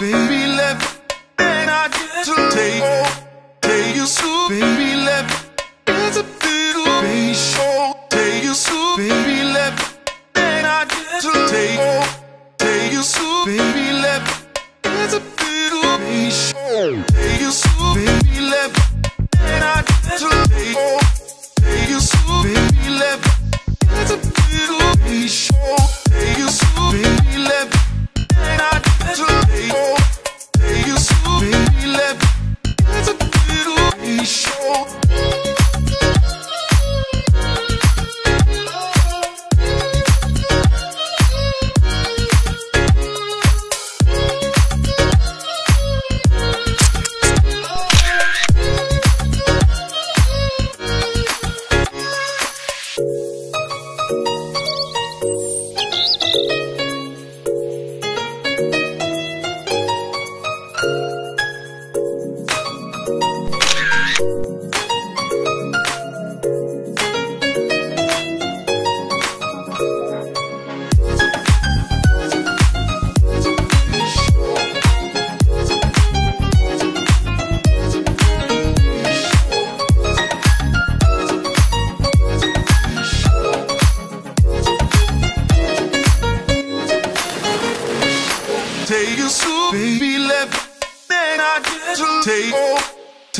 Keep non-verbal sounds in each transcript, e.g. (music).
baby, me. And I to take, take you so, baby,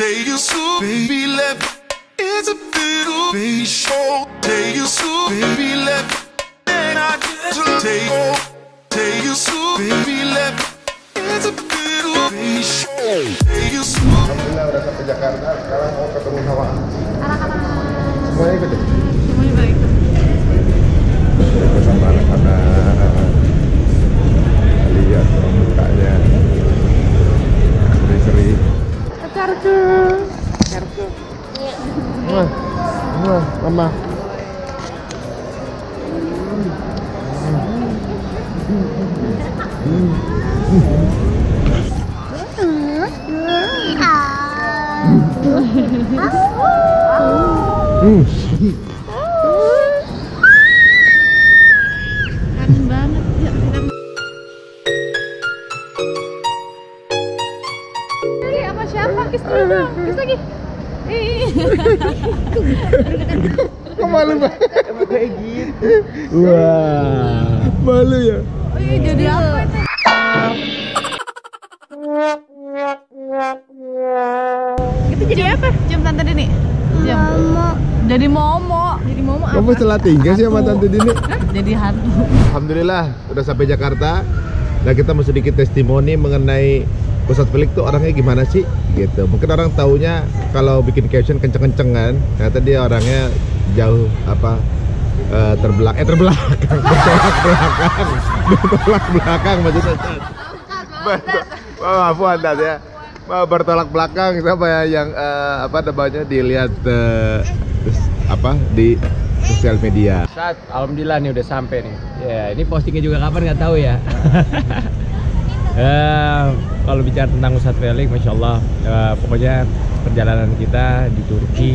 take you so, baby, let me. It's a little patient. Take you so, baby, let me. Then I get to take, take you so, baby, let me. It's a little patient. Take you so. Alhamdulillah udah sampai Jakarta. Sekarang mau ketemu sama semuanya ikut deh. Mama. Kangen banget. Siapa? Kis dulu dong. Kis lagi. Ih. Kok malu banget? Emang kayak gitu. Wah, malu ya. Ih, jadi apa itu? Itu jadi apa? Jam tante Dini. Jam. Momo. Jadi momo. Jadi momo apa? Kamu setelah tinggal sih sama Tante Dini? Jadi hantu. Alhamdulillah udah sampai Jakarta. Nah kita mau sedikit testimoni mengenai Ustadz Felix tuh orangnya gimana sih gitu. Mungkin orang taunya kalau bikin caption kenceng-kenceng kan. Ternyata dia orangnya jauh apa eh, terbelak eh terbelakang bertolak belakang bertolak belakang maksudnya oh, maaf anda ya bertolak belakang sama ya yang eh, apa namanya dilihat eh, apa di sosial media Saat, alhamdulillah nih udah sampai nih. Ya, ini postingnya juga kapan nggak tahu ya. Eh, kalau bicara tentang Ustadz Felix, masya Allah, eh, pokoknya perjalanan kita di Turki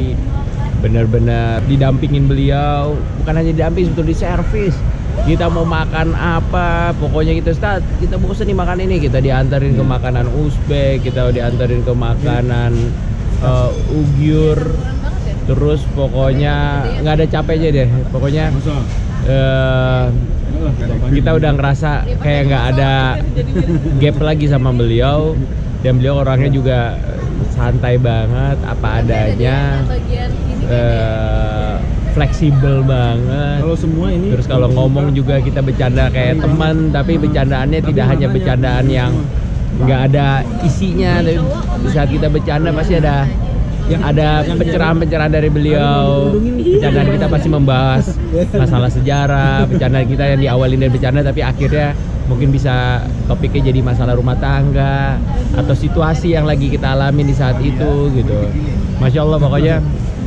benar-benar didampingin beliau, bukan hanya didamping, sebetulnya di servis. Kita mau makan apa, pokoknya kita Ustaz, kita bosan nih makan ini, kita diantarin ke makanan Uzbek, kita diantarin ke makanan eh, Ugyur, terus pokoknya nggak ada capeknya deh, pokoknya eh, kita udah ngerasa kayak nggak ada gap lagi sama beliau. Dan beliau orangnya juga santai banget apa adanya. eh, fleksibel banget. Kalau semua ini terus kalau ngomong juga kita bercanda kayak teman tapi bercandaannya tidak hanya bercandaan yang nggak ada isinya. Tapi di saat kita bercanda pasti ada ada pencerahan-pencerahan dari beliau. Bercandaan kita pasti membahas masalah sejarah bercandaan kita yang diawalin dari bercanda tapi akhirnya mungkin bisa topiknya jadi masalah rumah tangga atau situasi yang lagi kita alami di saat itu gitu. Masya allah pokoknya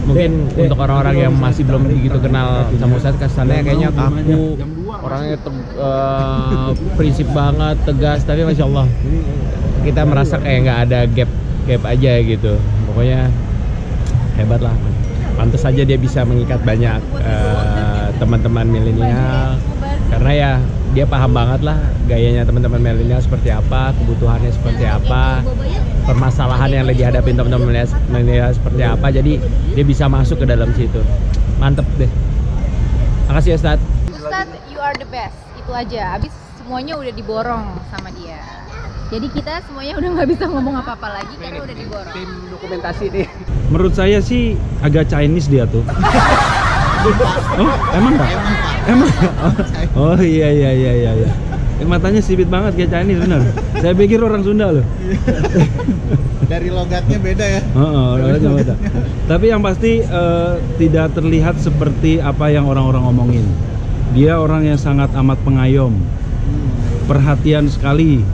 mungkin untuk orang-orang yang masih belum begitu kenal sama Ustadz kesannya kayaknya kaku. Orangnya te- eh, prinsip banget tegas tapi masya Allah kita merasa kayak nggak ada gap gap aja gitu. Pokoknya hebat lah pantas saja dia bisa mengikat banyak eh, teman-teman milenial karena ya dia paham banget lah gayanya teman-teman milenial seperti apa kebutuhannya seperti apa permasalahan yang lagi hadapin teman-teman milenial seperti apa jadi dia bisa masuk ke dalam situ mantep deh makasih ya Ustadz Ustadz, you are the best. Itu aja. Abis semuanya udah diborong sama dia. Jadi kita semuanya udah nggak bisa ngomong apa-apa lagi karena udah diborong. tim dokumentasi nih Menurut saya sih agak Chinese dia tuh. (laughs) oh, emang nggak? Emang? Oh, oh iya iya iya iya. iya. Eh, Matanya sipit banget kayak Chinese bener. Saya pikir orang Sunda loh. Dari logatnya beda ya. Oh, orangnya beda. Tapi yang pasti eh, tidak terlihat seperti apa yang orang-orang omongin. Dia orang yang sangat amat pengayom, perhatian sekali.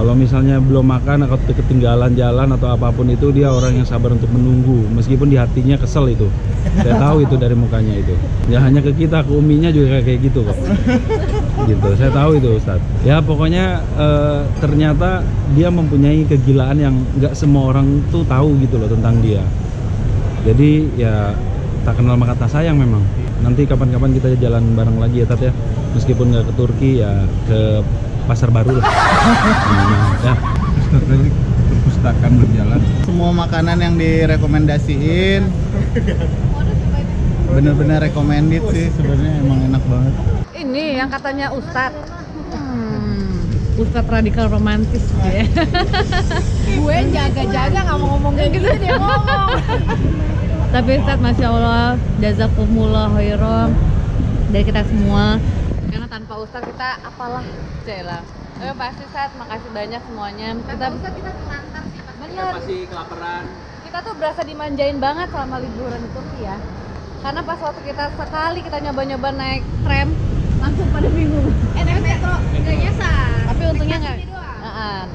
Kalau misalnya belum makan atau ketinggalan jalan atau apa pun itu dia orang yang sabar untuk menunggu meskipun di hatinya kesel itu. Saya tahu itu dari mukanya itu. Ya hanya ke kita, ke uminya juga kayak gitu kok. Gitu. Saya tahu itu Ustadz. Ya pokoknya eh, ternyata dia mempunyai kegilaan yang nggak semua orang tuh tahu gitu loh tentang dia. Jadi ya tak kenal maka tak sayang memang. Nanti kapan-kapan kita jalan bareng lagi ya Tat ya. Meskipun nggak ke Turki ya ke pasar baru lah. ya. Perpustakaan berjalan. Semua makanan yang direkomendasiin bener-bener recommended sih sebenarnya emang enak banget. Ini yang katanya Ustadz. Hmm, Ustadz radikal romantis ya. (laughs) Gue jaga-jaga nggak mau ngomong kayak gitu dia ngomong. Tapi Ustadz Masya Allah, jazakumullah khairan dari kita semua. Karena tanpa Ustadz kita apalah, Cela. Tapi pasti Ustadz, makasih banyak semuanya. Kita Ustadz kita terlantar sih pas bener. masih kelaparan Kita tuh berasa dimanjain banget selama liburan di Turki ya. Karena pas waktu kita sekali kita nyoba-nyoba naik tram, langsung pada bingung. eh naik metro nggak nyasar. Tapi untungnya nggak.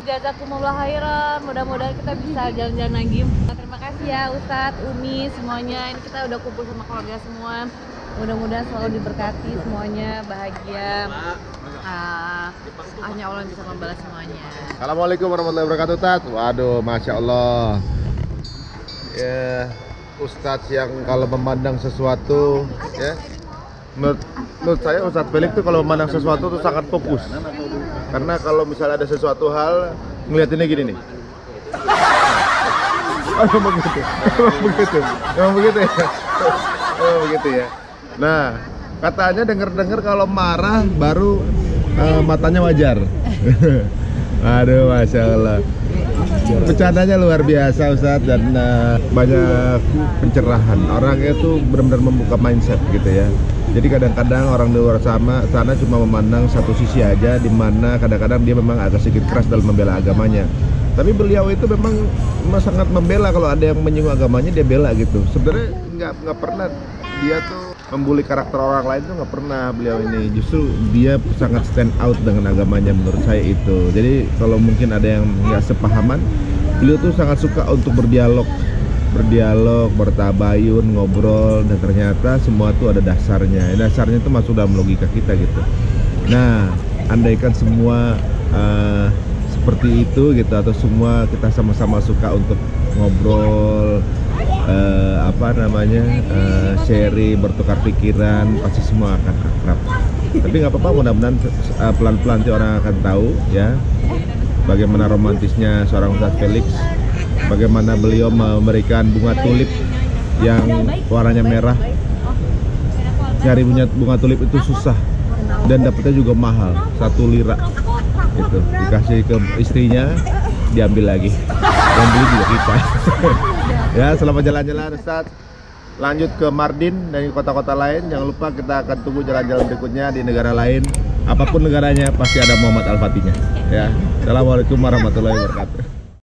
Jazakumullah khairan. Mudah-mudahan kita bisa jalan-jalan lagi. Terima kasih ya Ustadz, Umi, semuanya. Ini kita udah kumpul sama keluarga semua. Mudah-mudahan selalu diberkati semuanya, bahagia. Ah, hanya Allah yang bisa membalas semuanya. Assalamualaikum warahmatullahi wabarakatuh Tat Waduh Masya Allah. Ya Ustadz yang kalau memandang sesuatu ya. Menurut, menurut saya Ustadz Felix tuh kalau memandang sesuatu tuh sangat fokus. Karena kalau misalnya ada sesuatu hal Ngeliatinnya gini nih. Oh, (laughs) emang begitu, emang begitu, emang begitu ya, emang begitu ya. Nah, katanya denger-dengar kalau marah baru eh, matanya wajar. (laughs) Aduh, masya Allah. Bercandanya luar biasa Ustadz dan eh, banyak pencerahan. Orangnya tuh benar-benar membuka mindset gitu ya. Jadi kadang-kadang orang di luar sama sana cuma memandang satu sisi aja, di mana kadang-kadang dia memang agak sedikit keras dalam membela agamanya. Tapi beliau itu memang sangat membela kalau ada yang menyinggung agamanya dia bela gitu. Sebenarnya nggak nggak pernah dia tuh membuli karakter orang lain tuh nggak pernah beliau ini. Justru dia sangat stand out dengan agamanya menurut saya itu. Jadi kalau mungkin ada yang nggak sepahaman, beliau tuh sangat suka untuk berdialog berdialog, bertabayun, ngobrol dan ternyata semua tuh ada dasarnya. Dasarnya itu masuk dalam logika kita gitu. Nah, andaikan semua eh, seperti itu gitu atau semua kita sama-sama suka untuk ngobrol eh, apa namanya eh, sharing bertukar pikiran pasti semua akan akrab. Tapi nggak apa-apa mudah-mudahan eh, pelan-pelan nanti orang akan tahu ya bagaimana romantisnya seorang Ustadz Felix bagaimana beliau memberikan bunga tulip yang warnanya merah. Nyari bunga, bunga tulip itu susah dan dapetnya juga mahal satu lira gitu. Dikasih ke istrinya diambil lagi. Yang beli juga kita (laughs) ya selamat jalan-jalan Ustaz. Lanjut ke Mardin dan kota-kota lain. Jangan lupa kita akan tunggu jalan-jalan berikutnya di negara lain. Apa pun negaranya pasti ada Muhammad Al-Fatihnya. Ya Assalamualaikum warahmatullahi wabarakatuh